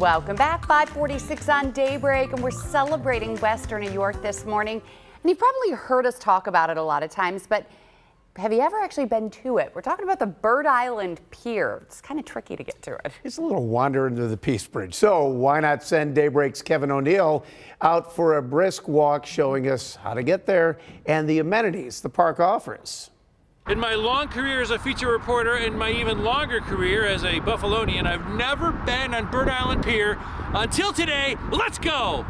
Welcome back. 546 on Daybreak, and we're celebrating Western New York this morning. And you've probably heard us talk about it a lot of times, but have you ever actually been to it? We're talking about the Bird Island Pier. It's kind of tricky to get to it. It's a little wander into the Peace Bridge. So why not send Daybreak's Kevin O'Neill out for a brisk walk showing us how to get there and the amenities the park offers. In my long career as a feature reporter and my even longer career as a Buffalonian, I've never been on Bird Island Pier until today. Let's go!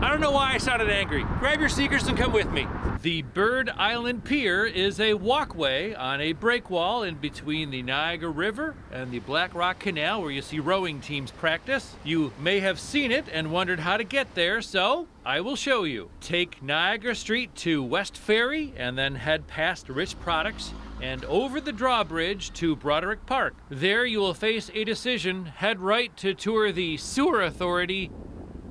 I don't know why I sounded angry. Grab your sneakers and come with me. The Bird Island Pier is a walkway on a breakwall in between the Niagara River and the Black Rock Canal where you see rowing teams practice. You may have seen it and wondered how to get there, so I will show you. Take Niagara Street to West Ferry and then head past Rich Products and over the drawbridge to Broderick Park. There you will face a decision. Head right to tour the Sewer Authority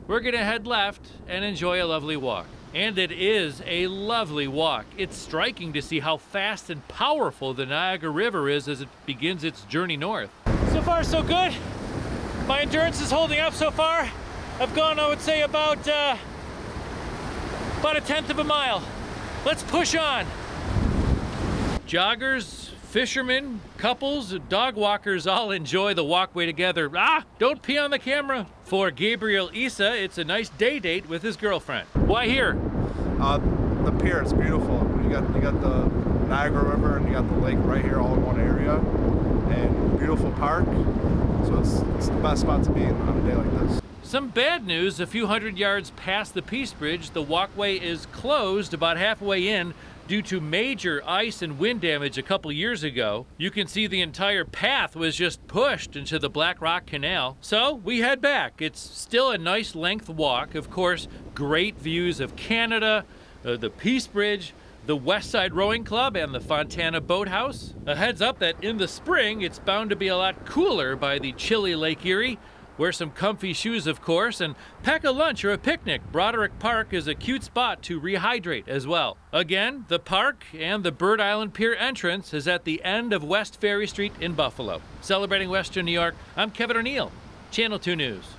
we're going to head left and enjoy a lovely walk. And it is a lovely walk. It's striking to see how fast and powerful the Niagara River is as it begins its journey north. So far, so good. My endurance is holding up so far. I've gone, I would say, about uh, about a tenth of a mile. Let's push on. Joggers, Fishermen, couples, dog walkers all enjoy the walkway together. Ah, don't pee on the camera. For Gabriel Issa, it's a nice day date with his girlfriend. Why here? Uh, the pier it's beautiful. You got you got the Niagara River and you got the lake right here all in one area. And beautiful park. So it's, it's the best spot to be on a day like this. Some bad news, a few hundred yards past the Peace Bridge, the walkway is closed about halfway in due to major ice and wind damage a couple years ago. You can see the entire path was just pushed into the Black Rock Canal. So we head back. It's still a nice length walk. Of course, great views of Canada, uh, the Peace Bridge, the West Side Rowing Club and the Fontana Boathouse. A heads up that in the spring, it's bound to be a lot cooler by the chilly Lake Erie. Wear some comfy shoes, of course, and pack a lunch or a picnic. Broderick Park is a cute spot to rehydrate as well. Again, the park and the Bird Island Pier entrance is at the end of West Ferry Street in Buffalo. Celebrating Western New York, I'm Kevin O'Neill, Channel 2 News.